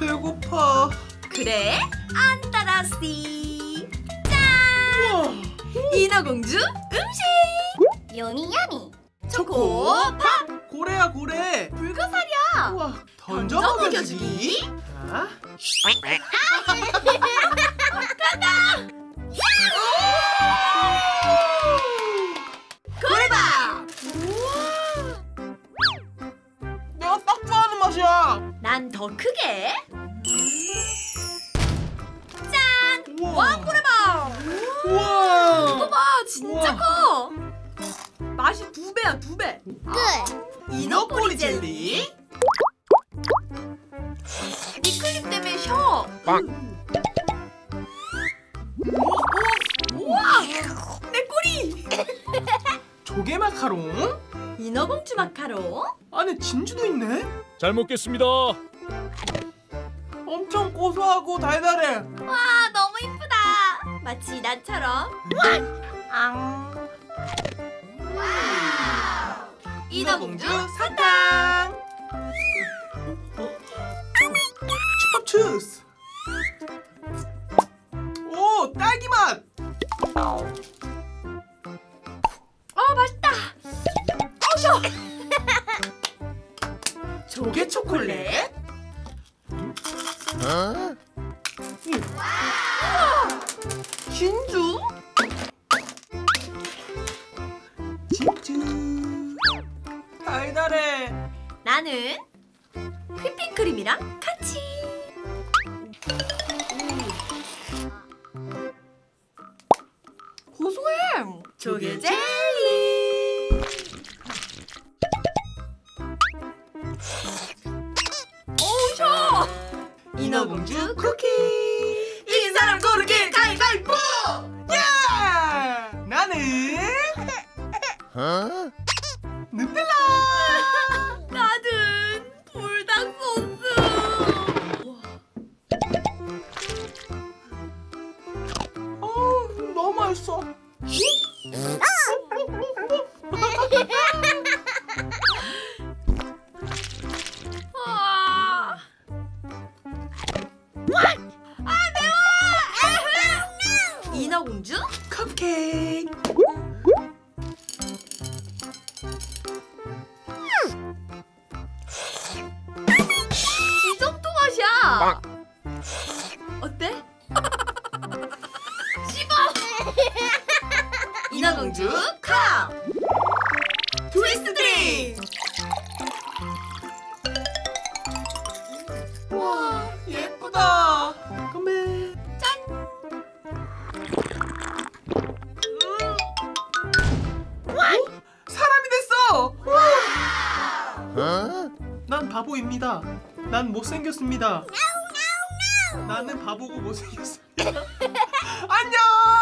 배고파. 그래 안따라씨 우와. 인어공주 음식 요미야미 초코팝 고래야 고래. 불가사리야 우와. 던져 던져 먹여주기. 먹여주기. 자. 고래밥 내가 딱 좋아하는 맛이야. 난 더 크게 커. 맛이 두 배야 두 배. 끝 인어꼬리 젤리. 이 클립 때문에 쉬어 우와 내 꼬리. 조개 마카롱. 인어공주 마카롱. 안에 진주도 있네. 잘 먹겠습니다. 엄청 고소하고 달달해. 와 너무 이쁘다. 마치 나처럼 앙 인어공주 사탕. 어? 춥춥추스. 오 딸기 맛. 어 맛있다 어셔 조개 초콜릿. 진주 진주. 달달해. 나는 휘핑크림이랑 같이. 고소해. 조개 젤리. 어우 셔 인어공주 쿠키. 이긴 사람 고르기 가위바위보! 야! 나는 누 맛있어. 아, 아 매워! 인어공주 컵케이크. 인어공주 컵. 트위스트 드링. 와, 예쁘다. 건배. 음. 어? 사람이 됐어. 난 바보입니다. 난 못생겼습니다. 나는 바보고 못생겼습니다. 안녕.